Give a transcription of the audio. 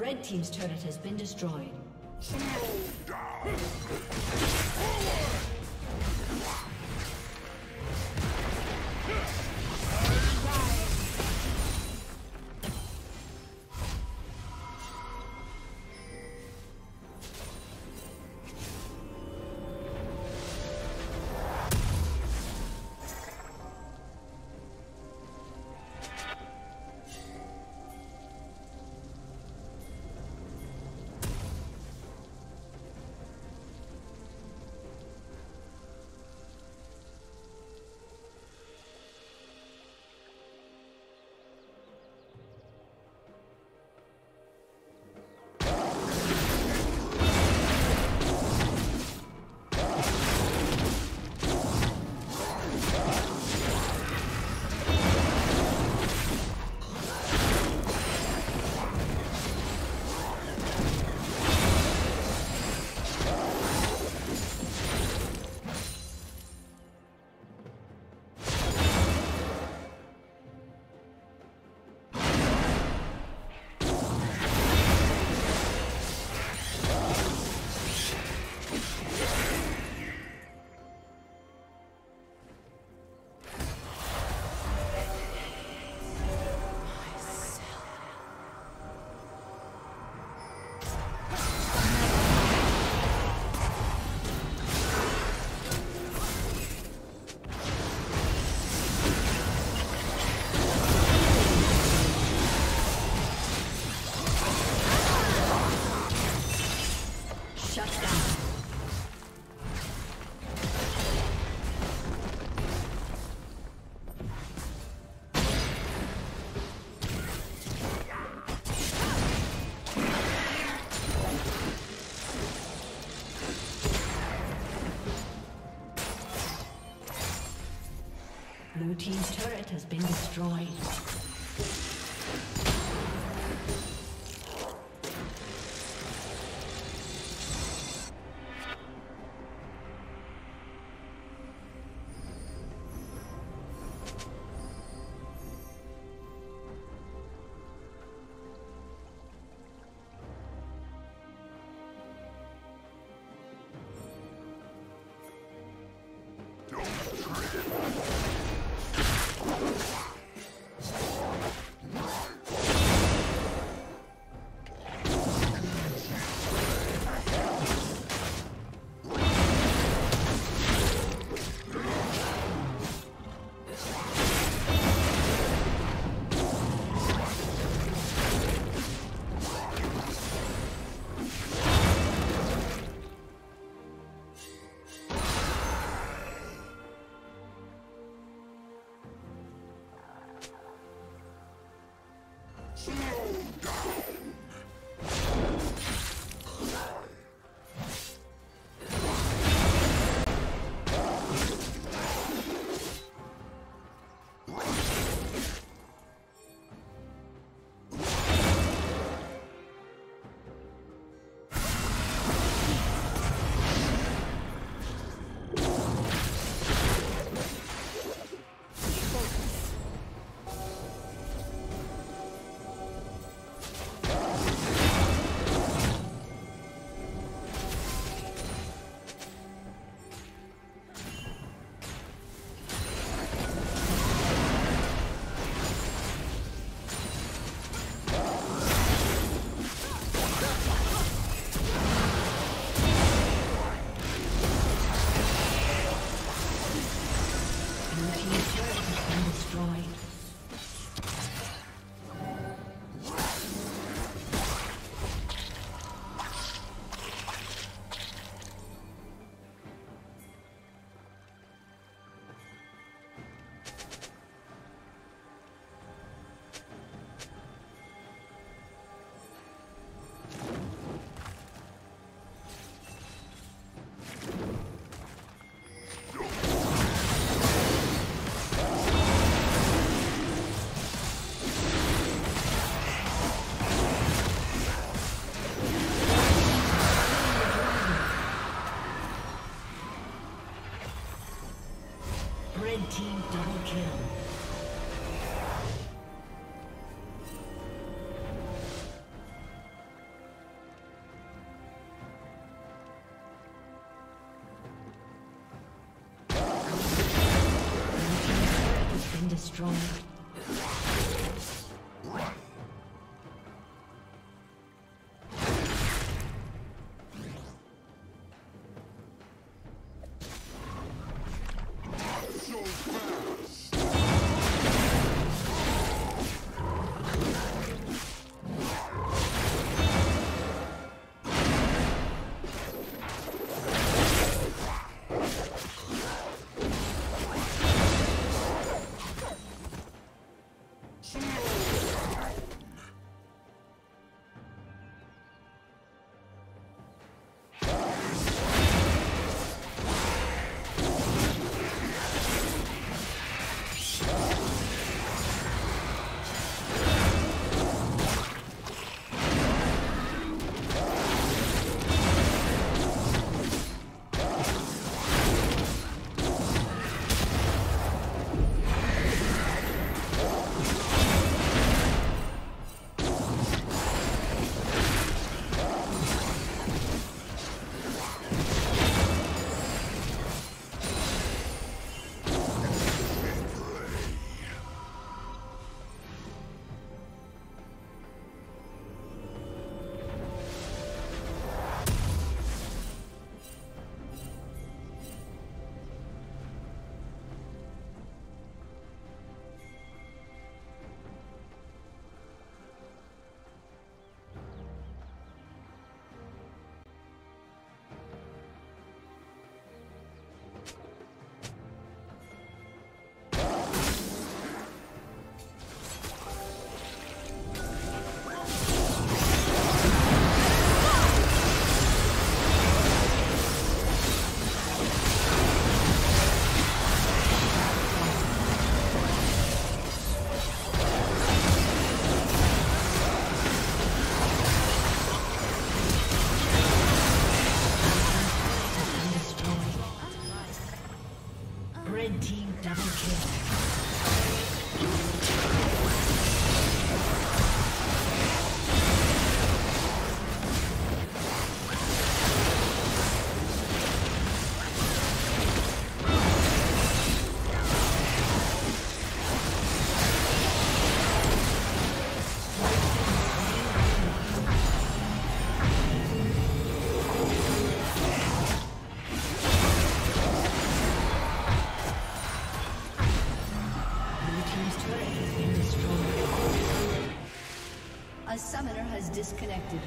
Red Team's turret has been destroyed. Has been destroyed. Slow down! destroyed. Disconnected.